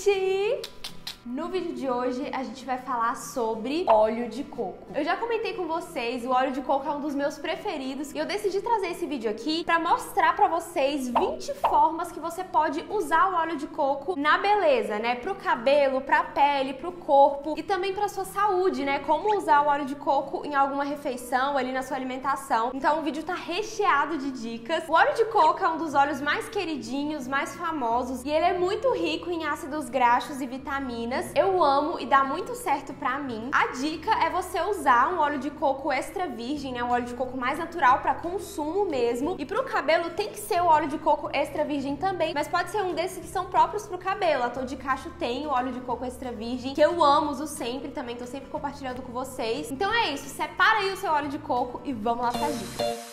Oi, gente! No vídeo de hoje a gente vai falar sobre óleo de coco. Eu já comentei com vocês, o óleo de coco é um dos meus preferidos e eu decidi trazer esse vídeo aqui para mostrar para vocês 20 formas que você pode usar o óleo de coco na beleza, né? Pro cabelo, pra pele, pro corpo e também pra sua saúde, né? Como usar o óleo de coco em alguma refeição, ali na sua alimentação. Então o vídeo tá recheado de dicas. O óleo de coco é um dos óleos mais queridinhos, mais famosos e ele é muito rico em ácidos graxos e vitaminas eu amo e dá muito certo pra mim. A dica é você usar um óleo de coco extra virgem, né? Um óleo de coco mais natural para consumo mesmo. E pro cabelo tem que ser o óleo de coco extra virgem também, mas pode ser um desses que são próprios pro cabelo. A Tô de Cacho tem o óleo de coco extra virgem, que eu amo, uso sempre também, tô sempre compartilhando com vocês. Então é isso, separa aí o seu óleo de coco e vamos lá pra dica.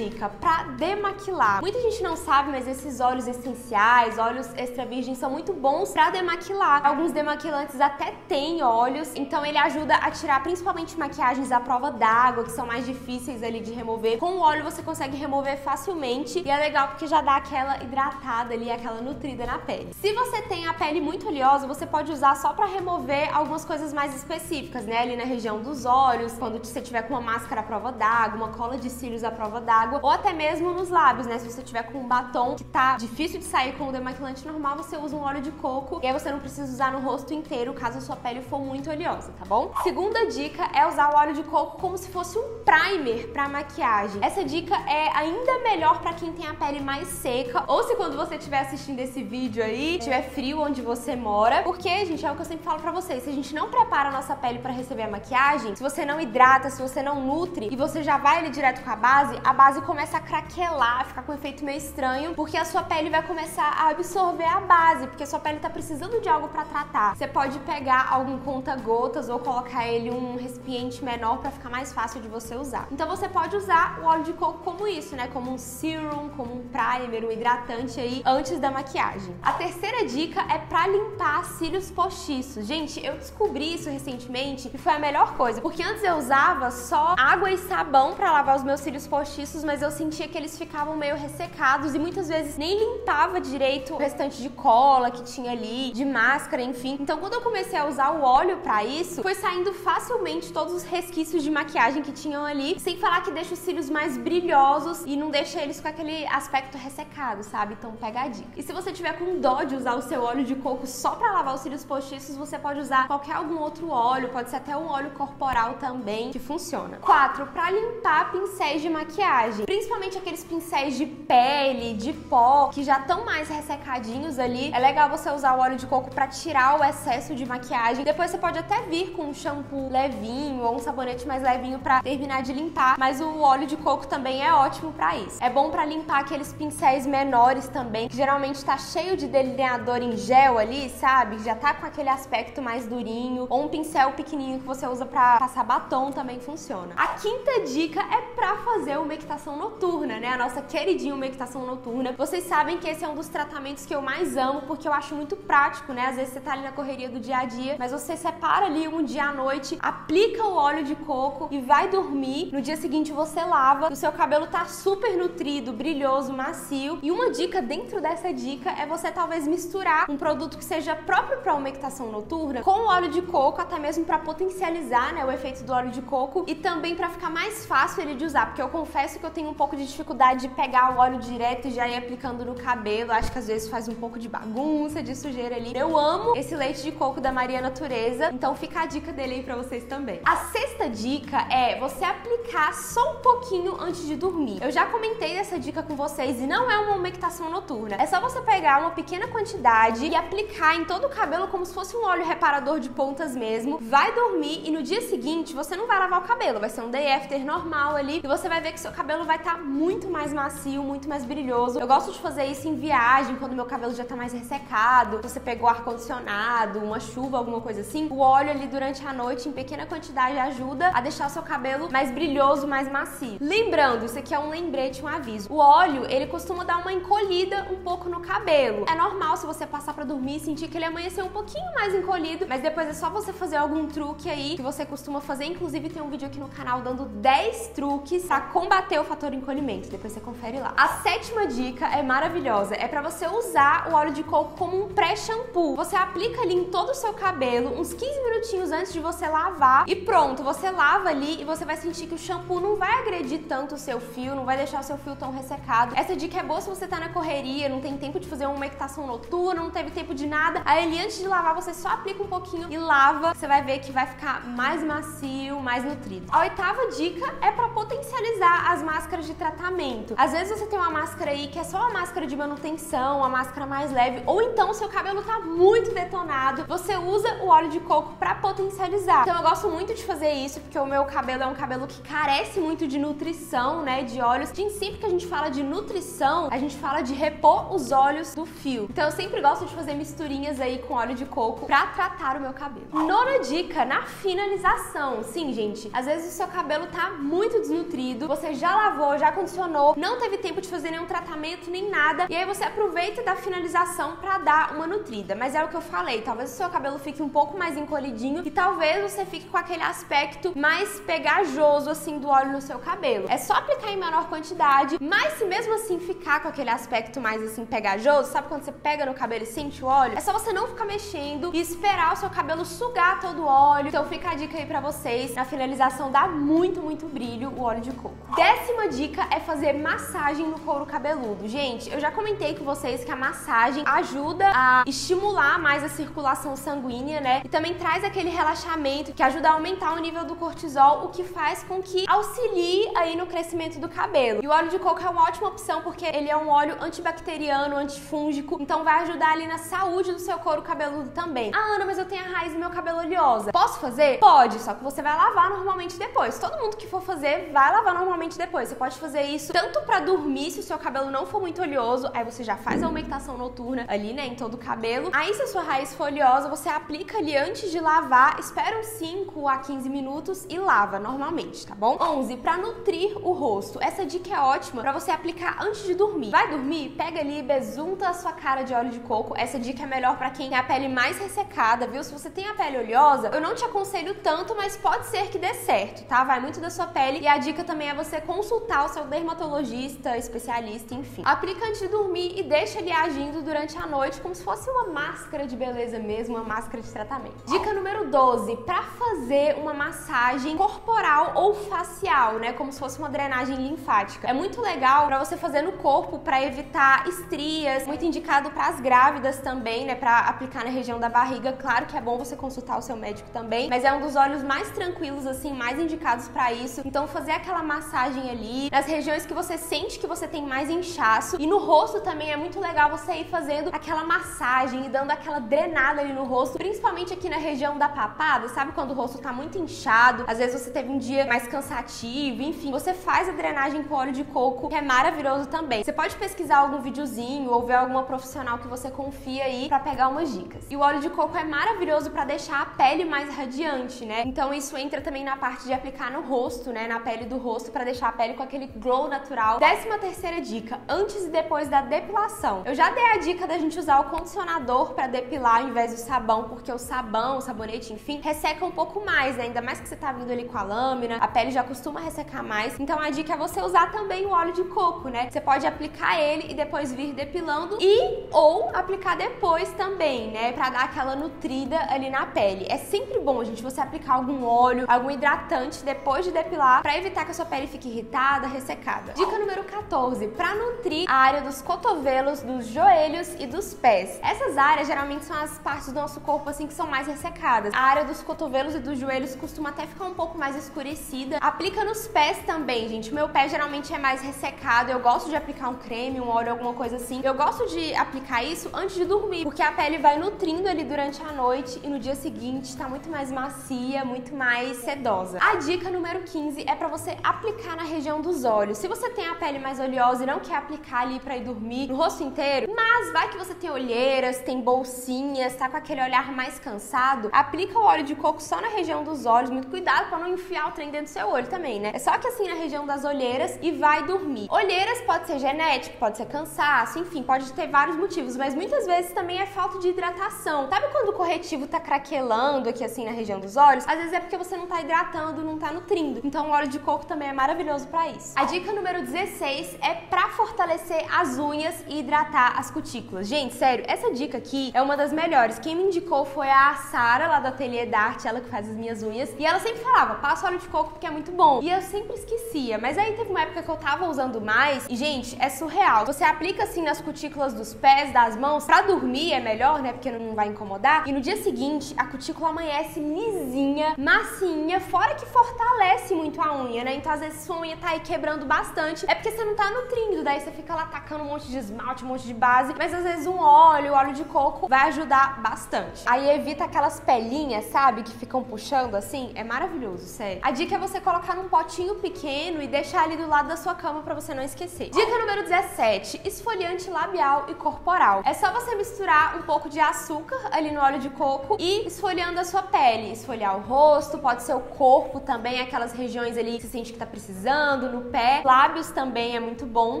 Dica para demaquilar. Muita gente não sabe, mas esses óleos essenciais, óleos extra virgem são muito bons para demaquilar. Alguns demaquilantes até têm óleos, então ele ajuda a tirar principalmente maquiagens à prova d'água, que são mais difíceis ali de remover. Com o óleo você consegue remover facilmente e é legal porque já dá aquela hidratada ali, aquela nutrida na pele. Se você tem a pele muito oleosa, você pode usar só para remover algumas coisas mais específicas, né? Ali na região dos olhos, quando você tiver com uma máscara à prova d'água, uma cola de cílios à prova d'água, água ou até mesmo nos lábios, né? Se você tiver com um batom que tá difícil de sair com o demaquilante normal, você usa um óleo de coco e aí você não precisa usar no rosto inteiro caso a sua pele for muito oleosa, tá bom? Segunda dica é usar o óleo de coco como se fosse um primer para maquiagem. Essa dica é ainda melhor para quem tem a pele mais seca ou se quando você estiver assistindo esse vídeo aí, tiver frio onde você mora, porque, gente, é o que eu sempre falo para vocês, se a gente não prepara a nossa pele para receber a maquiagem, se você não hidrata, se você não nutre e você já vai ali direto com a base, a base começa a craquelar, ficar com um efeito meio estranho, porque a sua pele vai começar a absorver a base, porque a sua pele tá precisando de algo para tratar. Você pode pegar algum conta-gotas ou colocar ele um recipiente menor para ficar mais fácil de você usar. Então você pode usar o óleo de coco como isso, né? Como um serum, como um primer, um hidratante aí antes da maquiagem. A terceira dica é para limpar cílios postiços. Gente, eu descobri isso recentemente e foi a melhor coisa, porque antes eu usava só água e sabão para lavar os meus cílios postiços, mas eu sentia que eles ficavam meio ressecados e muitas vezes nem limpava direito o restante de cola que tinha ali, de máscara, enfim. Então, quando eu comecei a usar o óleo para isso, foi saindo facilmente todos os resquícios de maquiagem que tinham ali, sem falar que deixa os cílios mais brilhosos e não deixa eles com aquele aspecto ressecado, sabe? Então, pega a dica. E se você tiver com dó de usar o seu óleo de coco só para lavar os cílios postiços, você pode usar qualquer algum outro óleo, pode ser até um óleo corporal também, que funciona. 4. Para limpar pincéis de maquiagem principalmente aqueles pincéis de pele, de pó, que já estão mais ressecadinhos ali. É legal você usar o óleo de coco para tirar o excesso de maquiagem. Depois você pode até vir com um shampoo levinho ou um sabonete mais levinho para terminar de limpar, mas o óleo de coco também é ótimo para isso. É bom para limpar aqueles pincéis menores também, que geralmente está cheio de delineador em gel ali, sabe? Já tá com aquele aspecto mais durinho, ou um pincel pequenininho que você usa para passar batom também funciona. A quinta dica é para fazer uma equitação meditação noturna, né? A nossa queridinha meditação noturna. Vocês sabem que esse é um dos tratamentos que eu mais amo, porque eu acho muito prático, né? Às vezes você tá ali na correria do dia a dia, mas você separa ali um dia à noite, aplica o óleo de coco e vai dormir. No dia seguinte você lava, o seu cabelo tá super nutrido, brilhoso, macio. E uma dica dentro dessa dica é você talvez misturar um produto que seja próprio para uma meditação noturna com o óleo de coco, até mesmo para potencializar, né, o efeito do óleo de coco e também para ficar mais fácil ele de usar, porque eu confesso que eu tenho um pouco de dificuldade de pegar o óleo direto e já ir aplicando no cabelo. Acho que às vezes faz um pouco de bagunça, de sujeira ali. Eu amo esse leite de coco da Maria Natureza, então fica a dica dele aí pra vocês também. A sexta dica é você aplicar só um pouquinho antes de dormir. Eu já comentei essa dica com vocês e não é uma umectação noturna. É só você pegar uma pequena quantidade e aplicar em todo o cabelo como se fosse um óleo reparador de pontas mesmo. Vai dormir e no dia seguinte você não vai lavar o cabelo, vai ser um day after normal ali e você vai ver que seu cabelo vai vai estar tá muito mais macio, muito mais brilhoso. Eu gosto de fazer isso em viagem, quando meu cabelo já tá mais ressecado, você pegou ar-condicionado, uma chuva, alguma coisa assim. O óleo ali durante a noite, em pequena quantidade, ajuda a deixar o seu cabelo mais brilhoso, mais macio. Lembrando, isso aqui é um lembrete, um aviso. O óleo, ele costuma dar uma encolhida um pouco no cabelo. É normal se você passar para dormir e sentir que ele amanheceu um pouquinho mais encolhido, mas depois é só você fazer algum truque aí que você costuma fazer. Inclusive, tem um vídeo aqui no canal dando 10 truques para combater o fator encolhimento. Depois você confere lá. A sétima dica é maravilhosa. É para você usar o óleo de coco como um pré-shampoo. Você aplica ali em todo o seu cabelo, uns 15 minutinhos antes de você lavar e pronto, você lava ali e você vai sentir que o shampoo não vai agredir tanto o seu fio, não vai deixar o seu fio tão ressecado. Essa dica é boa se você tá na correria, não tem tempo de fazer uma equitação noturna, não teve tempo de nada. Aí ali antes de lavar, você só aplica um pouquinho e lava. Você vai ver que vai ficar mais macio, mais nutrido. A oitava dica é para potencializar as máscaras de tratamento. Às vezes você tem uma máscara aí que é só uma máscara de manutenção, uma máscara mais leve, ou então seu cabelo tá muito detonado. Você usa o óleo de coco para potencializar. Então eu gosto muito de fazer isso porque o meu cabelo é um cabelo que carece muito de nutrição, né, de óleos. De sempre que a gente fala de nutrição, a gente fala de repor os óleos do fio. Então eu sempre gosto de fazer misturinhas aí com óleo de coco para tratar o meu cabelo. Nona dica, na finalização. Sim, gente, às vezes o seu cabelo tá muito desnutrido, você já lavou, já condicionou, não teve tempo de fazer nenhum tratamento nem nada, e aí você aproveita da finalização para dar uma nutrida. Mas é o que eu falei, talvez o seu cabelo fique um pouco mais encolhidinho e talvez você fique com aquele aspecto mais pegajoso assim do óleo no seu cabelo. É só aplicar em menor quantidade, mas se mesmo assim ficar com aquele aspecto mais assim pegajoso, sabe quando você pega no cabelo e sente o óleo? É só você não ficar mexendo e esperar o seu cabelo sugar todo o óleo. Então fica a dica aí para vocês, na finalização dá muito, muito brilho o óleo de coco. Décima dica é fazer massagem no couro cabeludo. Gente, eu já comentei com vocês que a massagem ajuda a estimular mais a circulação sanguínea, né? E também traz aquele relaxamento que ajuda a aumentar o nível do cortisol, o que faz com que auxilie aí no crescimento do cabelo. E o óleo de coco é uma ótima opção porque ele é um óleo antibacteriano, antifúngico, então vai ajudar ali na saúde do seu couro cabeludo também. Ah, Ana, mas eu tenho a raiz do meu cabelo oleosa. Posso fazer? Pode, só que você vai lavar normalmente depois. Todo mundo que for fazer vai lavar normalmente depois. Você pode fazer isso tanto para dormir, se o seu cabelo não for muito oleoso, aí você já faz a umectação noturna ali, né, em todo o cabelo. Aí se a sua raiz for oleosa, você aplica ali antes de lavar, espera uns 5 a 15 minutos e lava normalmente, tá bom? 11 para nutrir o rosto. Essa dica é ótima para você aplicar antes de dormir. Vai dormir? Pega ali besunta a sua cara de óleo de coco. Essa dica é melhor para quem tem a pele mais ressecada, viu? Se você tem a pele oleosa, eu não te aconselho tanto, mas pode ser que dê certo, tá? Vai muito da sua pele e a dica também é você consultar o seu dermatologista, especialista, enfim. Aplica antes de dormir e deixa ele agindo durante a noite como se fosse uma máscara de beleza mesmo, uma máscara de tratamento. Dica número 12, para fazer uma massagem corporal ou facial, né, como se fosse uma drenagem linfática. É muito legal para você fazer no corpo para evitar estrias, muito indicado para as grávidas também, né, para aplicar na região da barriga. Claro que é bom você consultar o seu médico também, mas é um dos óleos mais tranquilos assim, mais indicados para isso. Então fazer aquela massagem ali nas regiões que você sente que você tem mais inchaço e no rosto também é muito legal você ir fazendo aquela massagem e dando aquela drenada ali no rosto, principalmente aqui na região da papada, sabe quando o rosto tá muito inchado, às vezes você teve um dia mais cansativo, enfim, você faz a drenagem com óleo de coco, que é maravilhoso também. Você pode pesquisar algum videozinho ou ver alguma profissional que você confia aí para pegar umas dicas. E o óleo de coco é maravilhoso para deixar a pele mais radiante, né? Então isso entra também na parte de aplicar no rosto, né, na pele do rosto para deixar a pele com aquele glow natural. Décima terceira dica, antes e depois da depilação. Eu já dei a dica da gente usar o condicionador para depilar ao invés do sabão, porque o sabão, o sabonete, enfim, resseca um pouco mais, né? ainda mais que você tá vindo ali com a lâmina, a pele já costuma ressecar mais. Então a dica é você usar também o óleo de coco, né? Você pode aplicar ele e depois vir depilando e ou aplicar depois também, né, para dar aquela nutrida ali na pele. É sempre bom, gente, você aplicar algum óleo, algum hidratante depois de depilar para evitar que a sua pele fique irritada, ressecada. Dica número 14, para nutrir a área dos cotovelos, dos joelhos e dos pés. Essas áreas geralmente são as partes do nosso corpo assim que são mais ressecadas. A área dos cotovelos e dos joelhos costuma até ficar um pouco mais escurecida. Aplica nos pés também, gente. Meu pé geralmente é mais ressecado. Eu gosto de aplicar um creme, um óleo, alguma coisa assim. Eu gosto de aplicar isso antes de dormir, porque a pele vai nutrindo ali durante a noite e no dia seguinte está muito mais macia, muito mais sedosa. A dica número 15 é para você aplicar na região região dos olhos. Se você tem a pele mais oleosa e não quer aplicar ali para ir dormir no rosto inteiro, mas vai que você tem olheiras, tem bolsinhas, tá com aquele olhar mais cansado, aplica o óleo de coco só na região dos olhos. Muito cuidado para não enfiar o trem dentro do seu olho também, né? É só que assim na região das olheiras e vai dormir. Olheiras pode ser genético, pode ser cansaço, enfim, pode ter vários motivos, mas muitas vezes também é falta de hidratação. Sabe quando o corretivo tá craquelando aqui assim na região dos olhos? Às vezes é porque você não tá hidratando, não tá nutrindo. Então o óleo de coco também é maravilhoso para isso. A dica número 16 é para fortalecer as unhas e hidratar as cutículas. Gente, sério, essa dica aqui é uma das melhores. Quem me indicou foi a Sara lá do Ateliê Dart, ela que faz as minhas unhas, e ela sempre falava: "Passa óleo de coco porque é muito bom". E eu sempre esquecia, mas aí teve uma época que eu tava usando mais e gente, é surreal. Você aplica assim nas cutículas dos pés, das mãos, para dormir é melhor, né? Porque não vai incomodar. E no dia seguinte, a cutícula amanhece lisinha, massinha, fora que fortalece muito a unha, né? Então às vezes sua unha tá aí quebrando bastante, é porque você não tá nutrindo, daí você fica lá tacando um monte de esmalte, um monte de base, mas às vezes um óleo, óleo de coco vai ajudar bastante. Aí evita aquelas pelinhas, sabe, que ficam puxando assim, é maravilhoso, sério. A dica é você colocar num potinho pequeno e deixar ali do lado da sua cama para você não esquecer. Dica número 17, esfoliante labial e corporal. É só você misturar um pouco de açúcar ali no óleo de coco e esfoliando a sua pele, esfoliar o rosto, pode ser o corpo também, aquelas regiões ali que você sente que tá precisando, no pé. Lábios também é muito bom,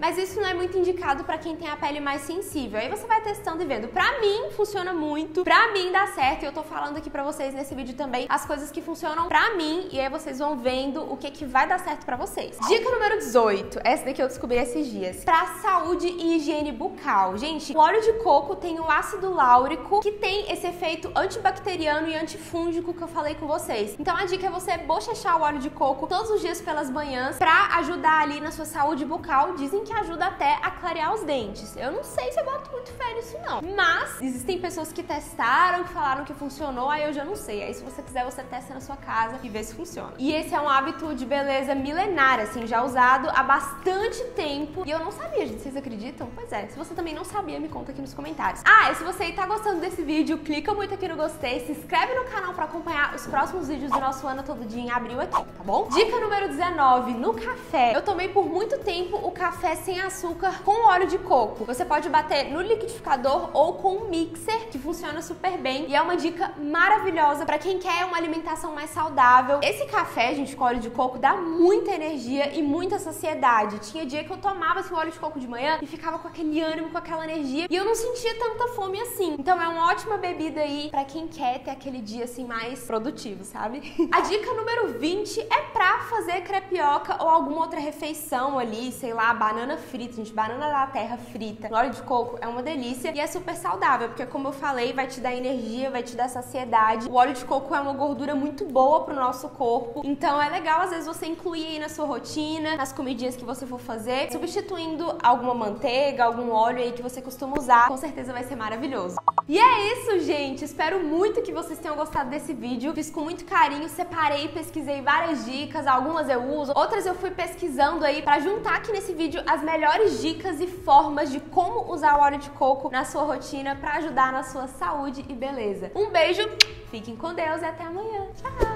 mas isso não é muito indicado para quem tem a pele mais sensível. Aí você vai testando e vendo. Pra mim, funciona muito. Pra mim dá certo. E eu tô falando aqui pra vocês nesse vídeo também as coisas que funcionam pra mim. E aí vocês vão vendo o que, que vai dar certo pra vocês. Dica número 18. Essa daqui eu descobri esses dias. Pra saúde e higiene bucal. Gente, o óleo de coco tem o ácido láurico, que tem esse efeito antibacteriano e antifúngico que eu falei com vocês. Então a dica é você bochechar o óleo de coco todos os dias pelas manhãs pra ajudar ali na sua saúde bucal. Dizem que ajuda até a clarear os dentes. Eu não sei se eu boto muito fé nisso não. Mas existem pessoas que testaram, que falaram que funcionou, aí eu já não sei. Aí se você quiser, você testa na sua casa e vê se funciona. E esse é um hábito de beleza milenar, assim, já usado há bastante tempo. E eu não sabia, gente. Vocês acreditam? Pois é. Se você também não sabia, me conta aqui nos comentários. Ah, e se você tá gostando desse vídeo, clica muito aqui no gostei, se inscreve no canal pra acompanhar os próximos vídeos do nosso ano todo dia em abril aqui, tá bom? Dica número 19, no café. Eu tomei por muito tempo o café sem açúcar com óleo de coco. Você pode bater no liquidificador ou com um mixer, que funciona super bem. E é uma dica maravilhosa para quem quer uma alimentação mais saudável. Esse café, gente, com óleo de coco dá muita energia e muita saciedade. Tinha dia que eu tomava esse óleo de coco de manhã e ficava com aquele ânimo, com aquela energia. E eu não sentia tanta fome assim. Então é uma ótima bebida aí para quem quer ter aquele dia assim mais produtivo, sabe? A dica número 20 é pra fazer crepioca ou alguma outra refeição ali, sei lá, banana frita, gente, banana da terra frita. Óleo de coco é uma delícia e é super saudável, porque como eu falei, vai te dar energia, vai te dar saciedade. O óleo de coco é uma gordura muito boa pro nosso corpo, então é legal às vezes você incluir aí na sua rotina, nas comidinhas que você for fazer, substituindo alguma manteiga, algum óleo aí que você costuma usar, com certeza vai ser maravilhoso. E é isso, gente. Espero muito que vocês tenham gostado desse vídeo. Fiz com muito carinho, separei, pesquisei várias dicas, algumas eu uso, outras eu fui pesquisando aí para juntar aqui nesse vídeo as melhores dicas e formas de como usar o óleo de coco na sua rotina para ajudar na sua saúde e beleza. Um beijo, fiquem com Deus e até amanhã. Tchau!